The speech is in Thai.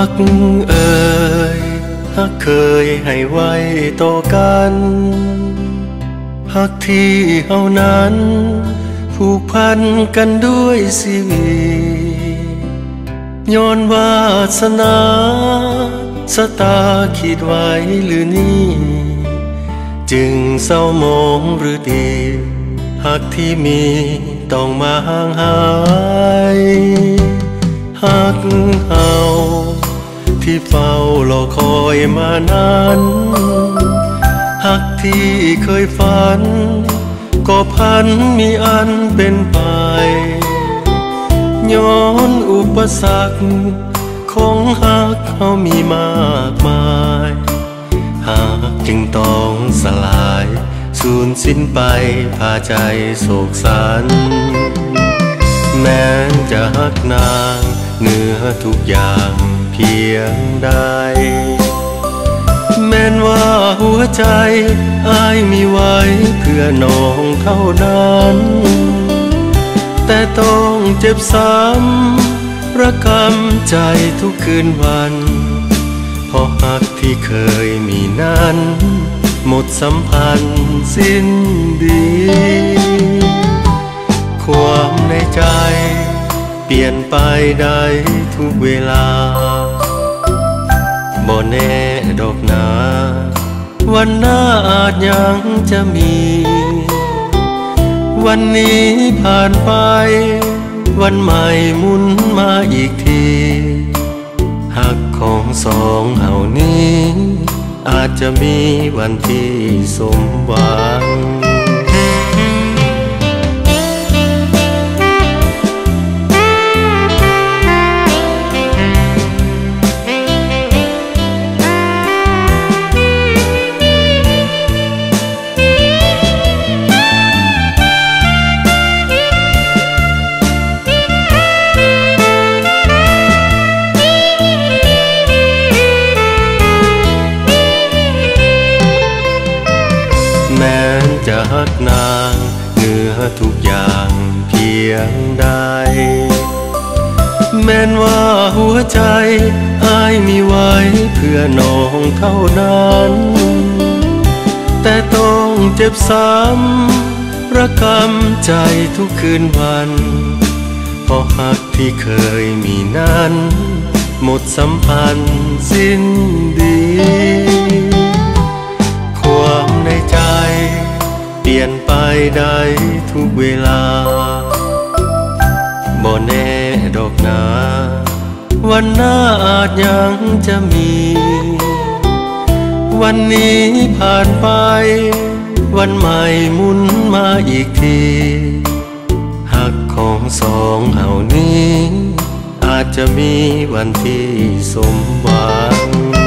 หักเอ่ยหักเคยให้ไว้ต่อกันหักที่เฮานั้น ผูกพันกันด้วยชีวิย้อนวาสนาสตาคิดไว้หรือนี่จึงเศร้ามองหรือดีหักที่มีต้องมาห่างหาย ที่เฝ้ารอคอยมานานหักที่เคยฝัน ก็พันมีอันเป็นไปย้อนอุปสรรคของหักเขามีมากมายหากจึงต้องสลายสูญสิ้นไปพาใจโศกสัน แม้จะหักนางเหนือทุกอย่าง พียงใด แม้นว่าหัวใจอายมีไว้เพื่อน้องเท่านั้น แต่ต้องเจ็บซ้ำระกำใจทุกคืนวันเพราะหักที่เคยมีนั้น หมดสัมพันธ์สิ้นดีความในใจ เปลี่ยนไปได้ ทุกเวลา บ่แน่ดอกนา วันหน้าอาจยังจะมี วันนี้ผ่านไป วันใหม่หมุนมาอีกทีหักของสองเฮานี้ อาจจะมีวันที่สมหวัง จะหักนางเหนือทุกอย่างเพียงใด แม้นว่าหัวใจอายมีไว้เพื่อน้องเท่านั้น แต่ต้องเจ็บซ้ำระกำใจทุกคืนวันพราะหักที่เคยมีนั้น หมดสัมพันธ์สิ้นดี ได้ทุกเวลา บ่แน่ดอกนา วันหน้าอาจยังจะมี วันนี้ผ่านไป วันใหม่หมุนมาอีกที หักของสองเฮานี้ อาจจะมีวันที่สมหวัง